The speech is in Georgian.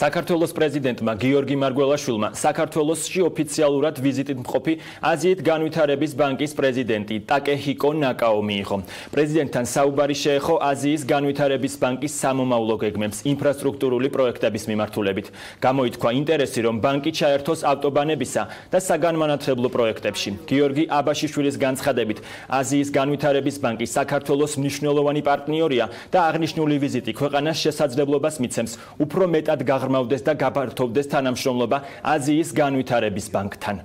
საქართველოს პრეზიდენტმა გიორგი მარგველაშვილმა საქართველოსში ოფიციალურად ვიზიტით მყოფი აზიით განვითარების ბანკის პრეზიდენტი ტაკეჰიკო ნაკაო მიიღო. პრეზიდენტთან საუბარი შეეხო აზიის განვითარების ბანკის სამომავლო გეგმებს ინფრასტრუქტურული პროექტების მიმართულებით. გამოითქვა ინტერესი, რომ ბანკი ჩაერთოს ავტობანებისა და საგანმანათლებლო პროექტებში. გიორგი აბაშიშვილის განცხადებით, აზიის განვითარების ბანკი საქართველოს მნიშვნელოვანი პარტნიორია და აღნიშნული ვიზიტი ქვეყანას შესაძლებლობას მიცემს უფრო მეტად გაღრმავდეს და გაბართოვდეს თანამშრომლობა აზიის განვითარების ბანკთან.